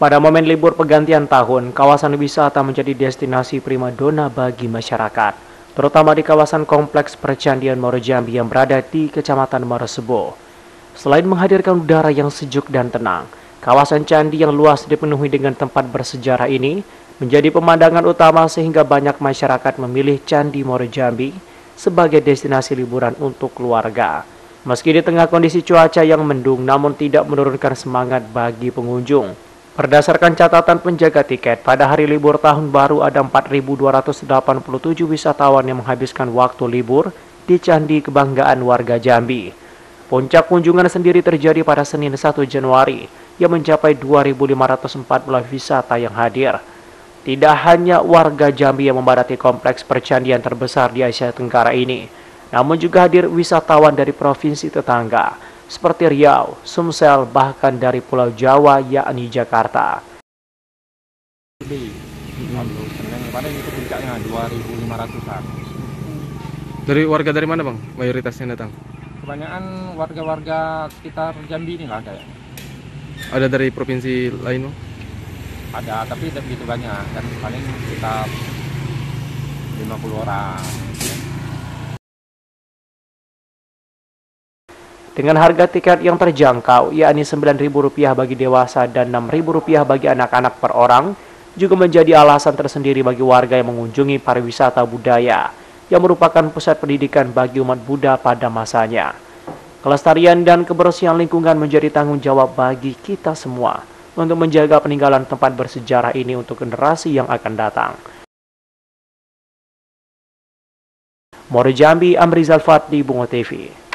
Pada momen libur pergantian tahun, kawasan wisata menjadi destinasi primadona bagi masyarakat, terutama di kawasan kompleks Percandian Morojambi yang berada di Kecamatan Marosebo. Selain menghadirkan udara yang sejuk dan tenang, kawasan candi yang luas dipenuhi dengan tempat bersejarah ini menjadi pemandangan utama sehingga banyak masyarakat memilih Candi Morojambi sebagai destinasi liburan untuk keluarga. Meski di tengah kondisi cuaca yang mendung namun tidak menurunkan semangat bagi pengunjung. Berdasarkan catatan penjaga tiket, pada hari libur tahun baru ada 4.287 wisatawan yang menghabiskan waktu libur di Candi Kebanggaan warga Jambi. Puncak kunjungan sendiri terjadi pada Senin 1 Januari yang mencapai 2.514 wisata yang hadir. Tidak hanya warga Jambi yang memadati kompleks percandian terbesar di Asia Tenggara ini, namun juga hadir wisatawan dari provinsi tetangga, seperti Riau, Sumsel, bahkan dari Pulau Jawa yakni Jakarta. kemarin itu puncaknya 2.500an. Dari warga dari mana bang? Mayoritasnya datang? Kebanyakan warga-warga sekitar Jambi ini lah kayaknya. Ada dari provinsi lain bang? Ada, tapi tidak begitu banyak. Kan paling sekitar 50 orang. Dengan harga tiket yang terjangkau, yakni Rp9.000 bagi dewasa dan Rp6.000 bagi anak-anak per orang, juga menjadi alasan tersendiri bagi warga yang mengunjungi pariwisata budaya, yang merupakan pusat pendidikan bagi umat Buddha pada masanya. Kelestarian dan kebersihan lingkungan menjadi tanggung jawab bagi kita semua untuk menjaga peninggalan tempat bersejarah ini untuk generasi yang akan datang. Mori Jambi, Amrizal Fat di Bungo TV.